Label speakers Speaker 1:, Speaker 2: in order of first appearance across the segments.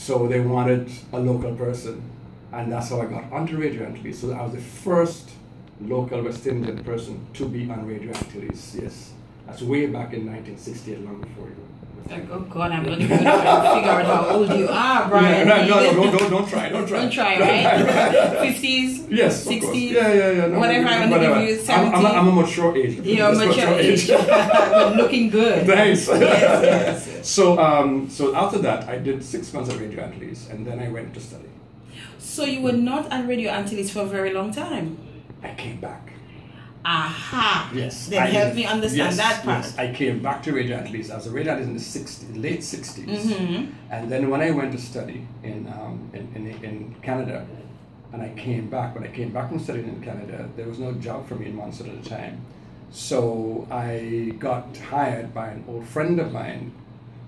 Speaker 1: So they wanted a local person, and that's how I got onto Radio Antilles. So I was the first local West Indian person to be on Radio Antilles. Yes, that's way back in 1968, long before you.
Speaker 2: Like, oh God, I'm trying to figure out how old you are, Brian.
Speaker 1: No, no, no, no, don't, don't try, don't try.
Speaker 2: Don't try, right? 50s?
Speaker 1: Yes,
Speaker 2: 60s?
Speaker 1: of course. Yeah, yeah, yeah. No,
Speaker 2: Whatever I want to give you,
Speaker 1: I'm, I'm, a, I'm a mature age.
Speaker 2: You're
Speaker 1: a
Speaker 2: mature age. but looking good.
Speaker 1: Thanks.
Speaker 2: Yes, yes, yes.
Speaker 1: So, um, so after that, I did six months of Radio Antilles, and then I went to study.
Speaker 2: So you were not at Radio Antilles for a very long time.
Speaker 1: I came back.
Speaker 2: Aha.
Speaker 1: Yes.
Speaker 2: Then
Speaker 1: I-
Speaker 2: help me understand
Speaker 1: yes,
Speaker 2: that part.
Speaker 1: Yes, I came back to Radio Antilles. I was a Radio in the 60s, late 60s.
Speaker 2: Mhm.
Speaker 1: And then when I went to study in, um, in, in, in Canada, and I came back, when I came back from studying in Canada, there was no job for me in Montserrat at the time. So I got hired by an old friend of mine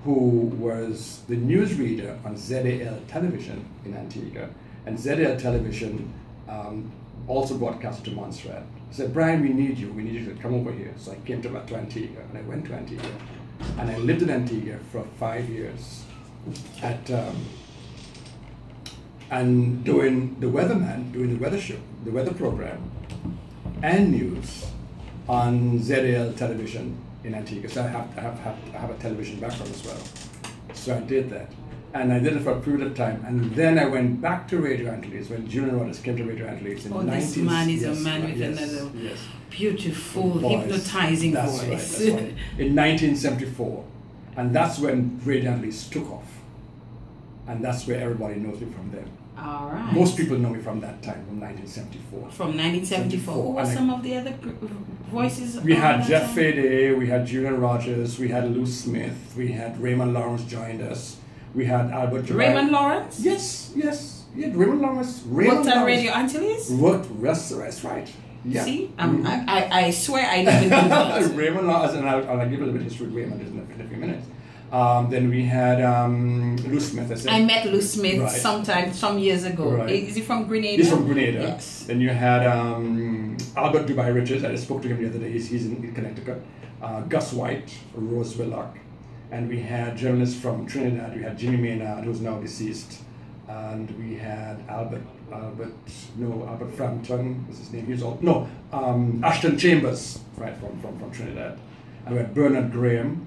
Speaker 1: who was the newsreader on ZAL television in Antigua. And ZAL television um, also broadcast to Montserrat. I said, Brian, we need you. We need you to come over here. So I came to, to Antigua and I went to Antigua. And I lived in Antigua for five years at um, and doing the weatherman, doing the weather show, the weather program, and news on ZAL television in Antigua. So I have, I have, have, I have a television background as well. So I did that. And I did it for a period of time. And then I went back to Radio Antilles when Julian Rogers came to Radio Antilles in the
Speaker 2: Oh, this man is a man with
Speaker 1: yes,
Speaker 2: another
Speaker 1: yes.
Speaker 2: Beautiful,
Speaker 1: Voice.
Speaker 2: hypnotizing
Speaker 1: that's
Speaker 2: voice.
Speaker 1: Right, right. In 1974. And that's when Radio Antilles took off. And that's where everybody knows me from then.
Speaker 2: All right.
Speaker 1: Most people know me from that time, from 1974.
Speaker 2: From 1974. Who were
Speaker 1: And I-
Speaker 2: some of the other voices?
Speaker 1: We had Jeff? Fede, we had Julian Rogers, we had Lou Smith, we had Raymond Lawrence joined us, we had Albert Dubai.
Speaker 2: Raymond Lawrence?
Speaker 1: Yes, yes, yeah, Raymond Lawrence. Raymond
Speaker 2: Worked
Speaker 1: Lawrence
Speaker 2: Radio Antilles?
Speaker 1: Worked, yes, that's right. Yeah.
Speaker 2: See? Um,
Speaker 1: Mhm.
Speaker 2: I, I, I swear I didn't know that.
Speaker 1: Raymond Lawrence, and I'll, I'll give you a little bit of history with Raymond in a, in a few minutes. Um, then we had um, Lou Smith. I, said.
Speaker 2: I met Lou Smith
Speaker 1: Right.
Speaker 2: sometime, some years ago.
Speaker 1: Right.
Speaker 2: Is he from Grenada?
Speaker 1: He's from Grenada.
Speaker 2: Yes.
Speaker 1: Then you had um, Albert Dubai Richards. I just spoke to him the other day. He's, he's in Connecticut. Uh, Gus White, Rose Willock. And we had journalists from Trinidad. We had Jimmy Maynard, who's now deceased. And we had Albert, Albert, no, Albert Frampton, what's his name? He's all, no, um, Ashton Chambers, right, from, from, from Trinidad. And we had Bernard Graham,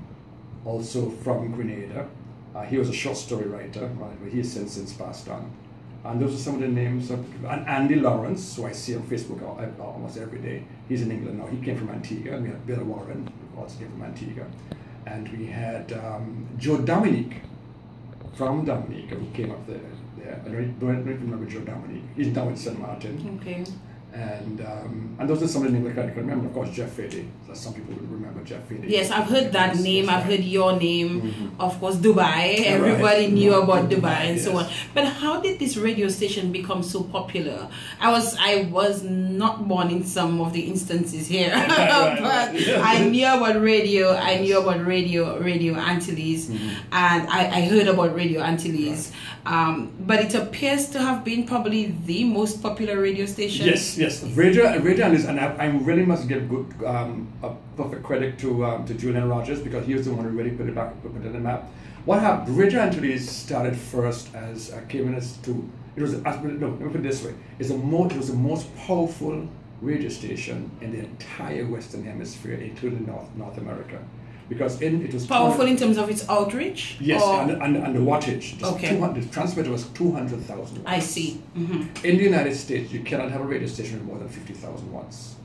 Speaker 1: also from Grenada. Uh, he was a short story writer, right, but he has since, since passed on. And those are some of the names of and Andy Lawrence, who I see on Facebook al- al- almost every day. He's in England now. He came from Antigua, and we had Bill Warren, who also came from Antigua. And we had um, Joe Dominique from Dominica, who came up there. there. I don't, don't, remember Joe Dominique. He's now in St. Martin.
Speaker 2: Okay.
Speaker 1: And um, and those are some of the names I can remember. Of course, Jeff Fede. Some people will remember Jeff Fede.
Speaker 2: Yes, I've heard that
Speaker 1: Yes,
Speaker 2: name.
Speaker 1: yes,
Speaker 2: I've heard your name.
Speaker 1: Mhm.
Speaker 2: Of course, Dubai. Everybody
Speaker 1: Right.
Speaker 2: knew about
Speaker 1: Dubai,
Speaker 2: and so on. But how did this radio station become so popular? I was I was not born in some of the instances here,
Speaker 1: Right, right,
Speaker 2: but.
Speaker 1: Yeah.
Speaker 2: I knew about radio. I knew about radio, Radio Antilles,
Speaker 1: Mhm.
Speaker 2: and I, I heard about Radio Antilles. Um, but it appears to have been probably the most popular radio station.
Speaker 1: Yes, yes. Radio, radio analyst, and I, I really must give good, um, a perfect credit to um, to Julian Rogers because he was the one who really put it back, put it in the map. What happened? Radio actually started first as a came in as to it was as, no, let me put it this way: it's a more it was the most powerful radio station in the entire Western Hemisphere, including North North America, because in it was
Speaker 2: Powerful in terms of its outreach.
Speaker 1: Yes,
Speaker 2: or-
Speaker 1: and, and, and the wattage.
Speaker 2: Okay.
Speaker 1: 200, the transmitter was 200,000.
Speaker 2: I see. hmm
Speaker 1: In the United States, you cannot have a radio station with more than 50,000 watts.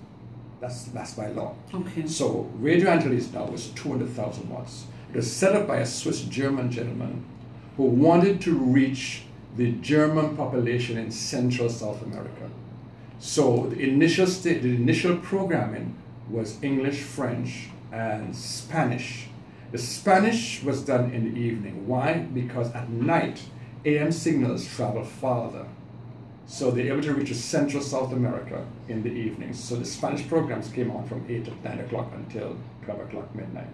Speaker 1: That's, that's by law.
Speaker 2: Okay.
Speaker 1: So Radio Antilles now is 200,000 watts. It was set up by a Swiss German gentleman who wanted to reach the German population in Central South America. So the initial sta- the initial programming was English, French, and Spanish. The Spanish was done in the evening. Why? Because at night, AM signals travel farther. So they're able to reach Central South America in the evenings. So the Spanish programs came on from 8 to 9 o'clock until 12 o'clock midnight.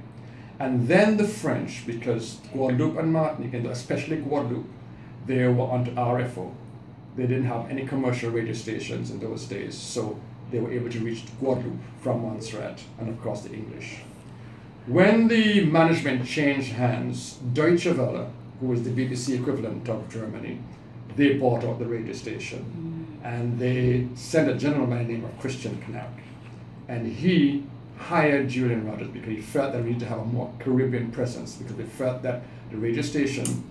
Speaker 1: And then the French, because Guadeloupe and Martinique, and especially Guadeloupe, they were onto RFO. They didn't have any commercial radio stations in those days, so they were able to reach Guadeloupe from Montserrat and, across the English. When the management changed hands, Deutsche Welle who was the BBC equivalent of Germany, they bought out the radio station. Mm. And they sent a gentleman by the name of Christian Knack. And he hired Julian Rogers because he felt that we needed to have a more Caribbean presence because they felt that the radio station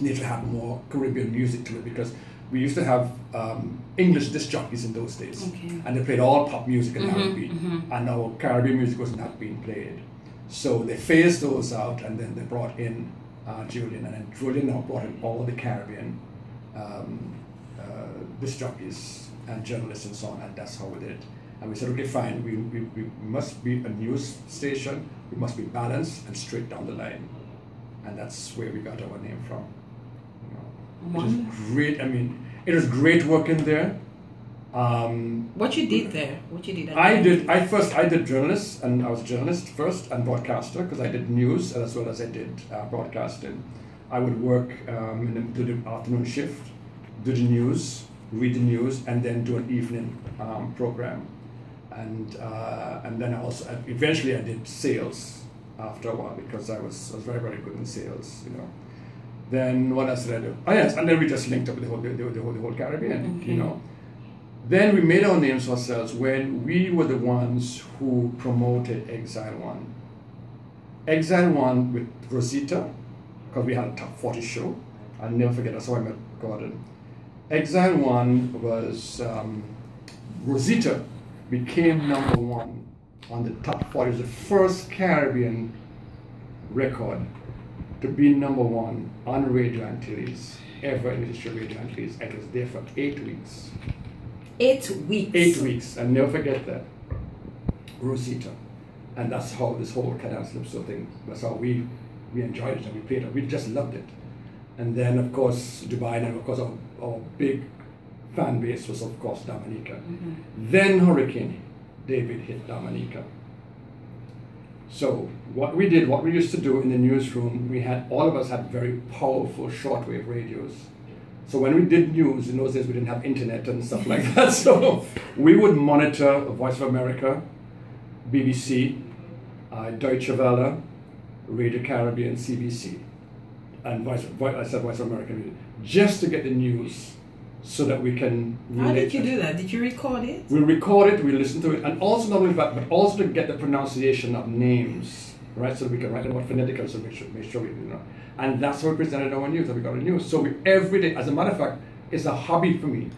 Speaker 1: needed to have more Caribbean music to it because we used to have um, English disc jockeys in those days,
Speaker 2: Okay.
Speaker 1: and they played all pop music and
Speaker 2: Mhm,
Speaker 1: R&B,
Speaker 2: mhm.
Speaker 1: and our Caribbean music was not being played. So they phased those out, and then they brought in uh, Julian, and then Julian now brought in all the Caribbean um, uh, disc jockeys and journalists and so on, and that's how we did it. And we said, okay, fine, we, we, we must be a news station, we must be balanced and straight down the line. And that's where we got our name from. Know, which is great. I mean, it was great working there. Um,
Speaker 2: What you did there? What you did?
Speaker 1: I did. I first. I did journalist, and I was a journalist first and broadcaster because I did news as well as I did uh, broadcasting. I would work um, in the, do the afternoon shift, do the news, read the news, and then do an evening um, program, and uh, and then I also eventually I did sales after a while because I was I was very very good in sales, you know. Then what else did I do? Oh yes, and then we just linked up with the whole the, the, whole, the whole Caribbean,
Speaker 2: Okay.
Speaker 1: you know. Then we made our names ourselves when we were the ones who promoted Exile One. Exile One with Rosita, because we had a top 40 show. I'll never forget, that's how I met Gordon. Exile One was, um, Rosita became number one on the top 40. It was the first Caribbean record to be number one on Radio Antilles, ever in the history of Radio Antilles. I was there for eight weeks.
Speaker 2: Eight weeks.
Speaker 1: Eight weeks, and never forget that. Rosita. And that's how this whole Cadence Calypso thing, that's how we, we enjoyed it and we played it. We just loved it. And then, of course, Dubai, and of course, our, our big fan base was, of course, Dominica.
Speaker 2: Mm-hmm.
Speaker 1: Then Hurricane David hit Dominica. So what we did, what we used to do in the newsroom, we had all of us had very powerful shortwave radios. So when we did news in those days, we didn't have internet and stuff like that. So we would monitor Voice of America, BBC, uh, Deutsche Welle, Radio Caribbean, CBC, and Voice, Voice, I said Voice of America, just to get the news, so that we can.
Speaker 2: How did you do that? Did you record it?
Speaker 1: We record it, we listen to it, and also not only that, but also to get the pronunciation of names, right? So we can write them out phonetically, so make sure, make sure we, you know. And that's how we presented our news, that we got a news. So we, every day, as a matter of fact, it's a hobby for me.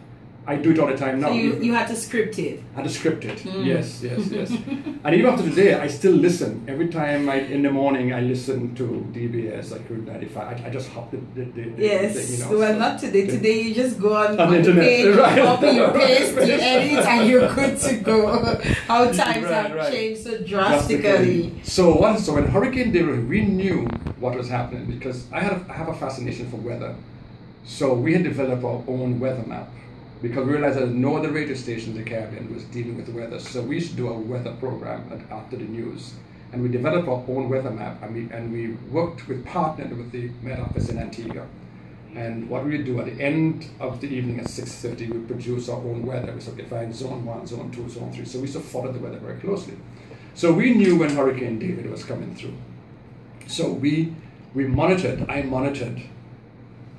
Speaker 1: I do it all the time now.
Speaker 2: So you, you had to script it.
Speaker 1: I had to script it.
Speaker 2: Mm.
Speaker 1: Yes, yes, yes. and even after today, I still listen. Every time I, in the morning, I listen to DBS, like Route 95. I, I just hop the, the, the, the
Speaker 2: Yes.
Speaker 1: thing, you know.
Speaker 2: well,
Speaker 1: so-
Speaker 2: not today. Today you just go on,
Speaker 1: On
Speaker 2: on
Speaker 1: the
Speaker 2: the
Speaker 1: internet,
Speaker 2: page, you
Speaker 1: right.
Speaker 2: copy, you paste, you edit, and you're good to go. How times
Speaker 1: Right,
Speaker 2: have
Speaker 1: right.
Speaker 2: changed so drastically.
Speaker 1: So what? So when Hurricane David, we knew what was happening because I had a, I have a fascination for weather. So we had developed our own weather map because we realized that no other radio station in the Caribbean was dealing with weather. So we to do a weather program at- after the news, and we developed our own weather map, and we and we worked with partnered with the Met Office in Antigua. And what we would do at the end of the evening at 6.30, we produce our own weather. We sort of define zone one, zone two, zone three. So we used to follow the weather very closely. So we knew when Hurricane David was coming through. So we we monitored, I monitored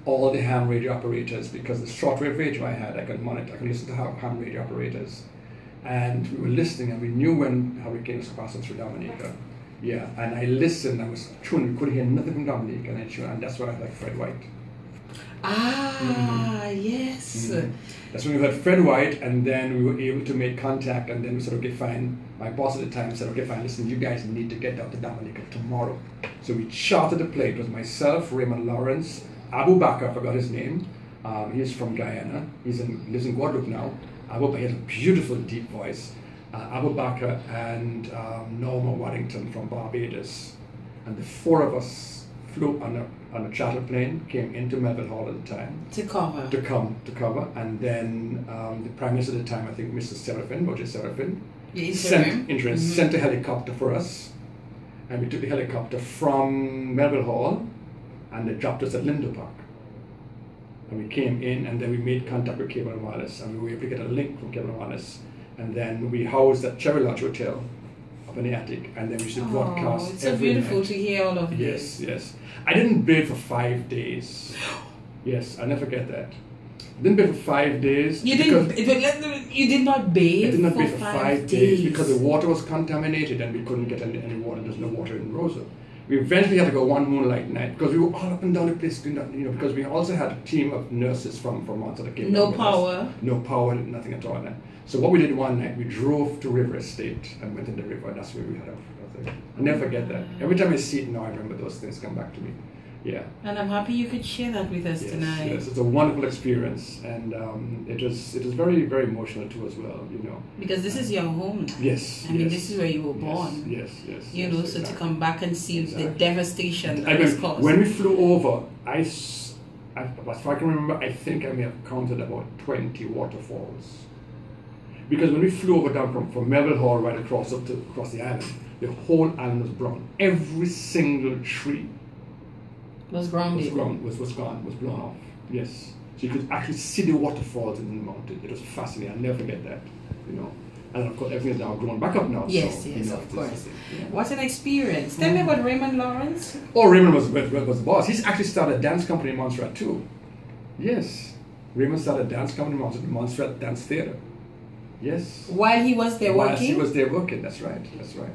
Speaker 1: all the ham radio operators because the shortwave radio I had, I could monitor, I could listen to ham radio operators. And we were listening and we knew when hurricane was passing through Dominica. Yeah, and I listened, I was tuned, we couldn't hear nothing from Dominica, and, I tuned, and that's when I like Fred White.
Speaker 2: Ah, yes.
Speaker 1: Mhm. That's when we heard Fred White, and then we were able to make contact, and then we said, okay, fine. My boss at the time said, okay, fine, listen, you guys need to get down to Dominica tomorrow. So we chartered a plane. It was myself, Raymond Lawrence, Abu Bakr, I forgot his name. Um, he's from Guyana. He's in, lives in Guadeloupe now. Abu Bakr, he has a beautiful, deep voice. Uh, Abu Bakr and um, Norma Waddington from Barbados. And the four of us flew on a, on a charter plane, came into Melville Hall at the time
Speaker 2: To cover.
Speaker 1: to come to cover, and then um, the prime minister at the time, I think Mr. Seraphin, Roger Seraphin,
Speaker 2: The
Speaker 1: sent
Speaker 2: interim.
Speaker 1: interim,
Speaker 2: Mhm.
Speaker 1: sent a helicopter for us, and we took the helicopter from Melville Hall, and they dropped us at Lindo Park. And we came in, and then we made contact with Cable and Wireless, and we were able to get a link from Cable and Wireless, and then we housed at Cherry Lodge Hotel up in the attic, and then we used to
Speaker 2: Oh,
Speaker 1: broadcast
Speaker 2: it's so beautiful
Speaker 1: night.
Speaker 2: to hear all of
Speaker 1: Yes,
Speaker 2: this.
Speaker 1: yes. I didn't bathe for five days. Yes, I never forget that. Didn't bathe for five days.
Speaker 2: You didn't. You did not bathe.
Speaker 1: I did not
Speaker 2: for
Speaker 1: bathe for
Speaker 2: five,
Speaker 1: five days. because the water was contaminated and we couldn't get any, any water. There's no water in Roseau. We eventually had to go one moonlight night because we were all up and down the place, doing that, you know, because we also had a team of nurses from from Monza that came.
Speaker 2: No
Speaker 1: with us.
Speaker 2: power.
Speaker 1: No power, nothing at all. So what we did one night, we drove to River Estate and went in the river. and That's where we had our. our thing. I never forget that. Every time I see it now, I remember those things come back to me. Yeah.
Speaker 2: And I'm happy you could share that with us
Speaker 1: Yes,
Speaker 2: tonight.
Speaker 1: yes, it's a wonderful experience, and um, it was it was very very emotional too as well. You know.
Speaker 2: Because this is your home now.
Speaker 1: Yes.
Speaker 2: I mean,
Speaker 1: yes,
Speaker 2: this is where you were born.
Speaker 1: Yes, yes.
Speaker 2: You
Speaker 1: yes,
Speaker 2: know, so to come back and see the devastation
Speaker 1: I
Speaker 2: that was
Speaker 1: mean,
Speaker 2: caused.
Speaker 1: when we flew over, I, s- I- as far as I can remember, I think I may have counted about 20 waterfalls. Because when we flew over down from, from Melville Hall right across up to across the island, the whole island was brown. Every single tree
Speaker 2: was
Speaker 1: was
Speaker 2: grounded.
Speaker 1: gone, was, was gone, was blown off. Yes. So you could actually see the waterfalls in the mountain. It was fascinating. I'll never forget that. You know. And of course everything is now grown back up now.
Speaker 2: Yes,
Speaker 1: so,
Speaker 2: yes,
Speaker 1: you know,
Speaker 2: of course.
Speaker 1: it, yeah.
Speaker 2: What an experience. Tell me about Raymond Lawrence.
Speaker 1: Oh, Raymond was, was, was the boss. He's actually started a dance company in Montserrat too. Yes. Raymond started a dance company in Montserrat, Montserrat Dance Theatre. Yes.
Speaker 2: While he was there
Speaker 1: Whilst
Speaker 2: working.
Speaker 1: While he was there working, that's right, that's right.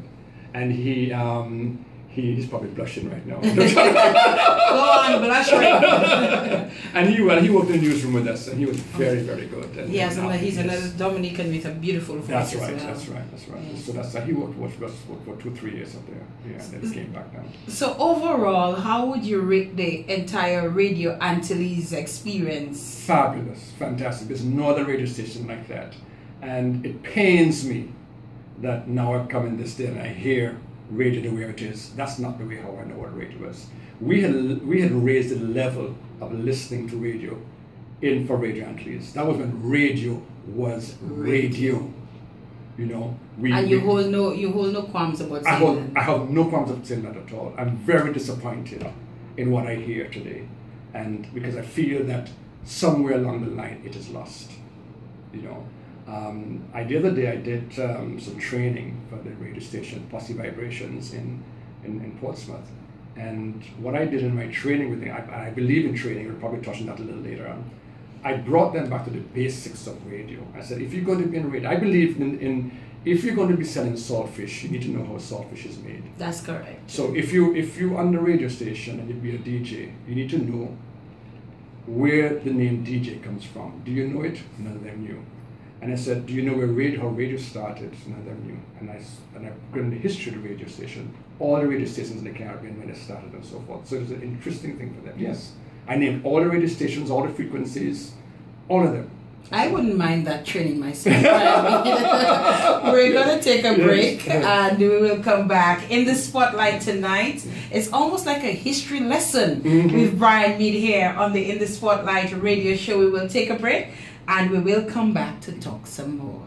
Speaker 1: And he, um, he, he's probably blushing right now.
Speaker 2: Go on, blush right.
Speaker 1: and he, well, he worked in the newsroom with us, and he was very, very good. And,
Speaker 2: Yes, and
Speaker 1: and
Speaker 2: he's
Speaker 1: yes.
Speaker 2: another Dominican with a beautiful voice
Speaker 1: That's
Speaker 2: as
Speaker 1: right,
Speaker 2: well.
Speaker 1: that's right, that's right.
Speaker 2: Yes.
Speaker 1: So that's uh, he worked, worked for us for, for two, three years up there. Yeah, and then he came back down.
Speaker 2: So overall, how would you rate the entire Radio Antilles experience?
Speaker 1: fabulous, fantastic. There's no other radio station like that. And it pains me that now I've come in this day and I hear radio the way it is. That's not the way how I know what radio is. We had we had raised the level of listening to radio in for Radio Antilles. That was when radio was radio. You know, we
Speaker 2: And you
Speaker 1: we-
Speaker 2: hold no you hold no qualms about
Speaker 1: I have,
Speaker 2: that.
Speaker 1: I have no qualms about saying that at all. I'm very disappointed in what I hear today, and because I feel that somewhere along the line it is lost. You know, um, I the other day I did um, some training for the radio station Posse Vibrations in, in, in Portsmouth, and what I did in my training with them, I, I believe in training. We'll probably touch on that a little later on. I brought them back to the basics of radio. I said, if you're going to be in radio, I believe in, in if you're going to be selling saltfish, you need to know how saltfish is made.
Speaker 2: That's correct.
Speaker 1: So if you if you're on the radio station and you be a DJ, you need to know where the name DJ comes from. Do you know it? None of them knew. And I said, Do you know where radio how radio started? None of them knew. And I, and I put in the history of the radio station, all the radio stations in the Caribbean when it started and so forth. So it was an interesting thing for them. Yes. I named all the radio stations, all the frequencies, all of them.
Speaker 2: I wouldn't mind that training myself. We're gonna take a break and we will come back in the spotlight tonight. It's almost like a history lesson mm-hmm. with Brian Meade here on the In the Spotlight radio show. We will take a break and we will come back to talk some more.